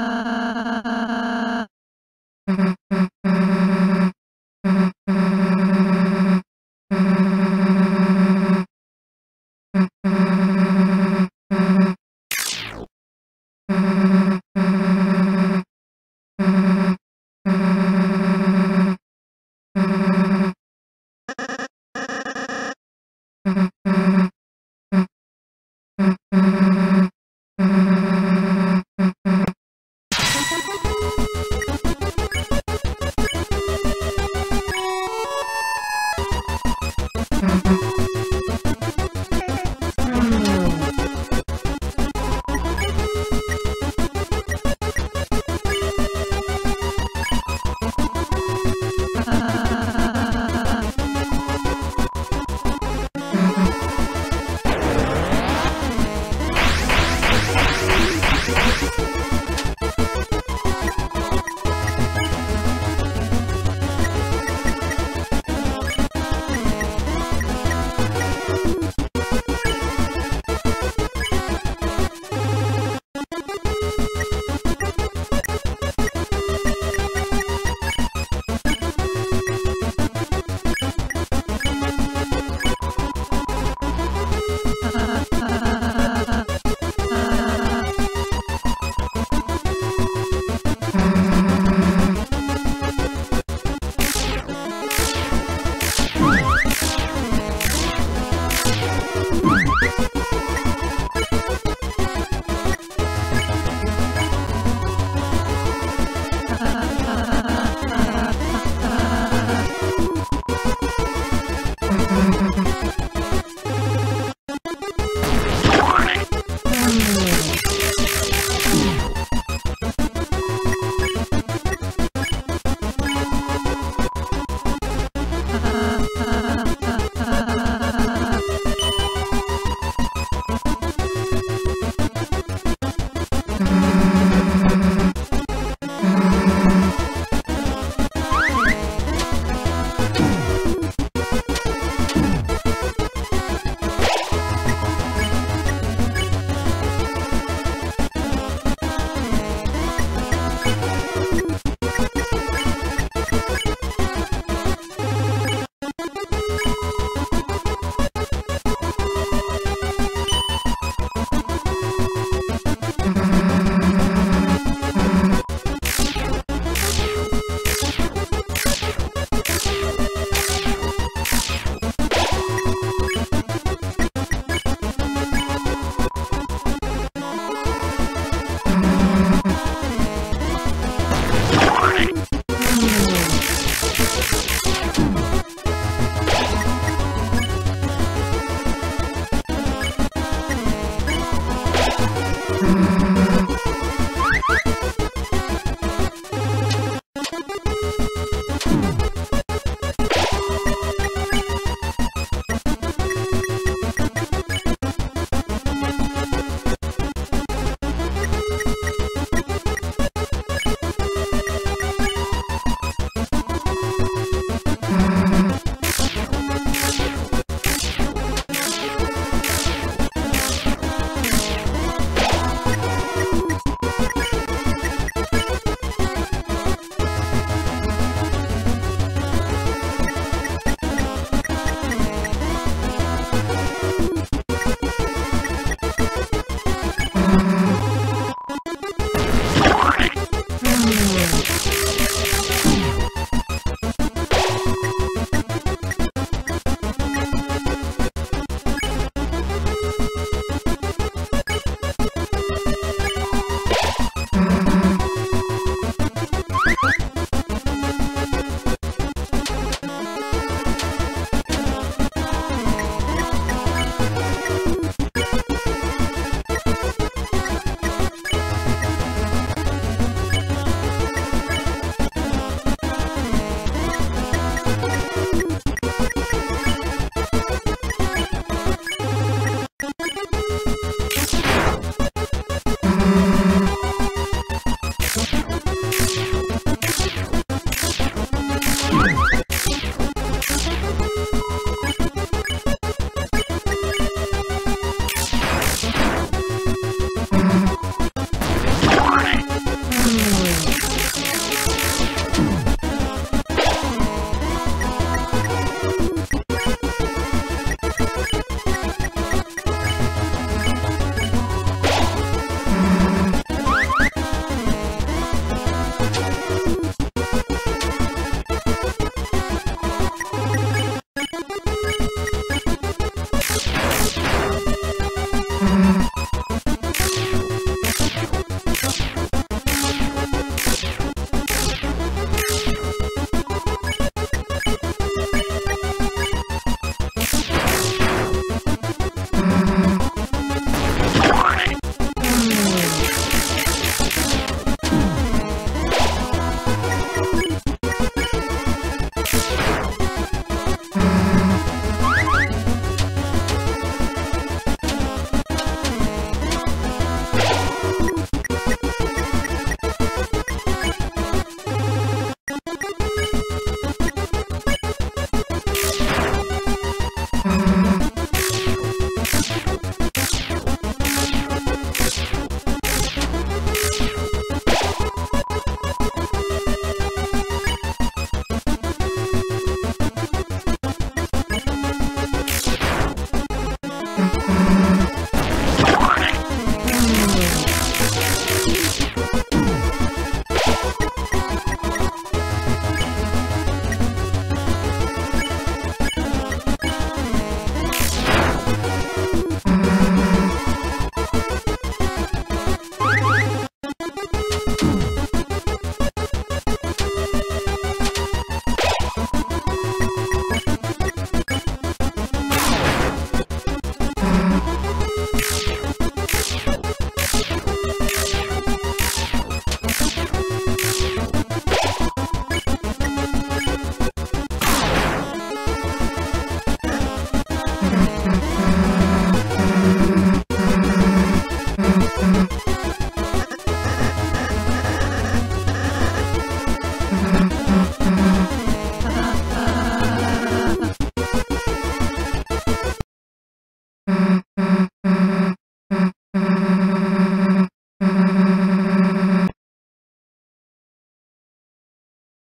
Thank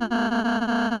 Uh...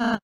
uh,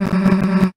Mm-hmm.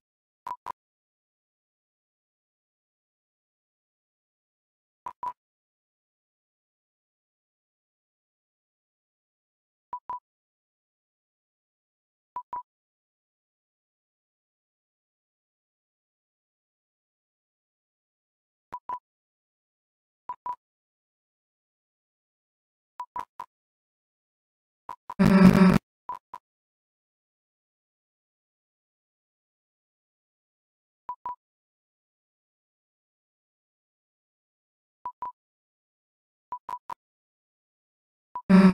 Uh,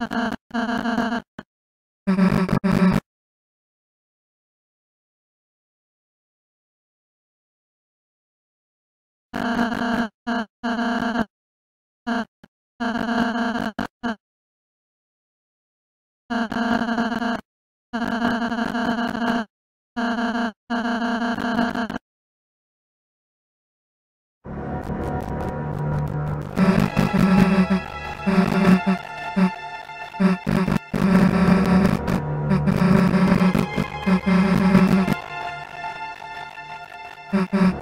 uh. uh. Mm-hmm.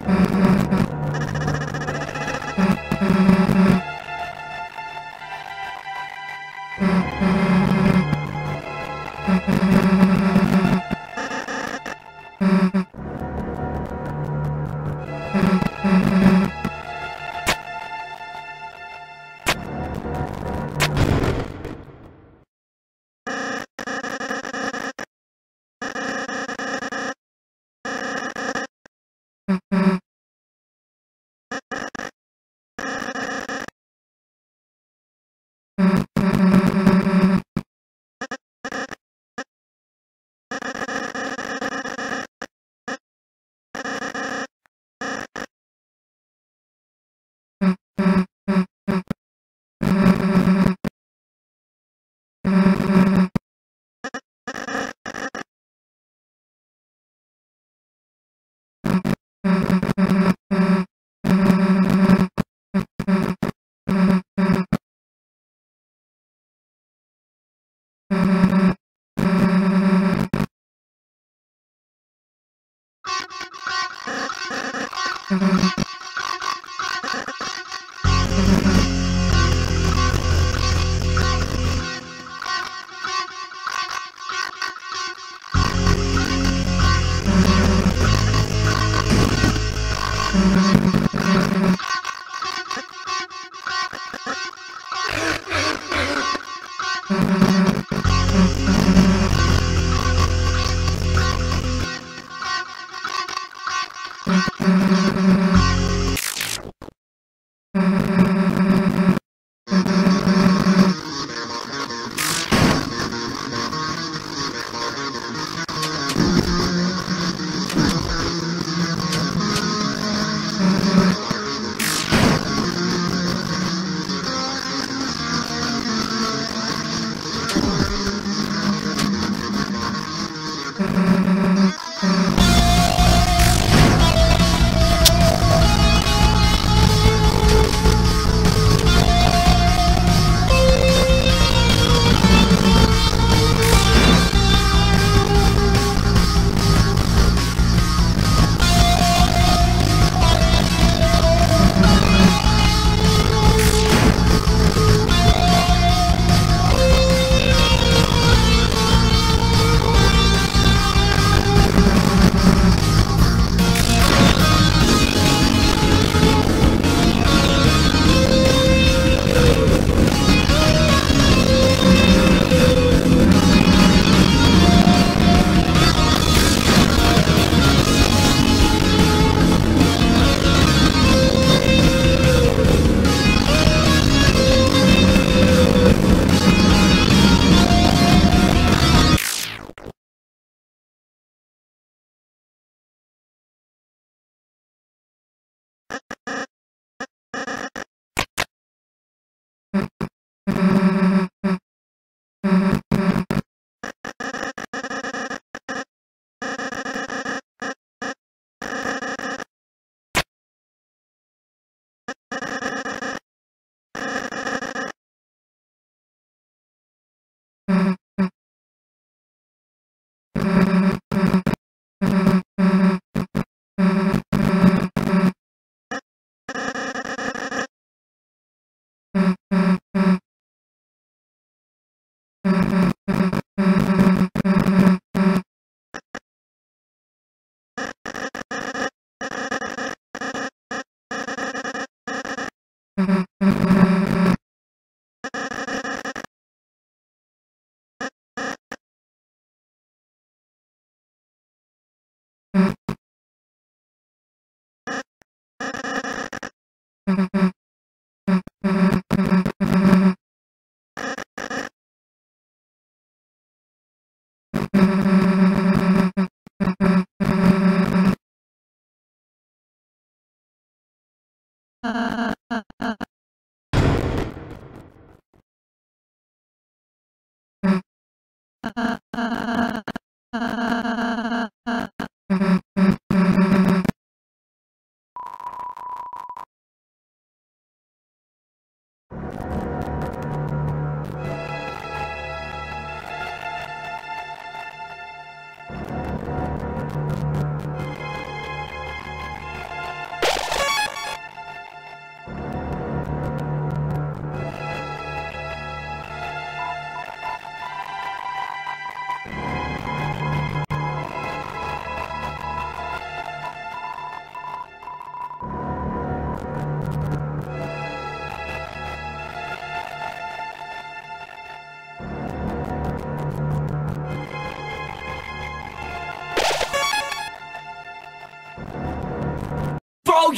啊啊啊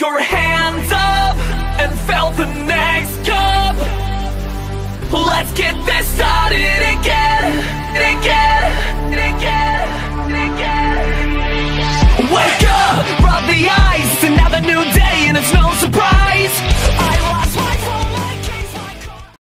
your hands up and fill the next cup. Let's get this started again, again, again, again. Wake up, rub the eye.